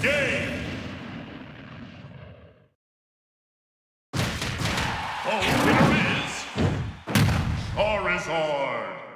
Game! Oh, winner is Charizard!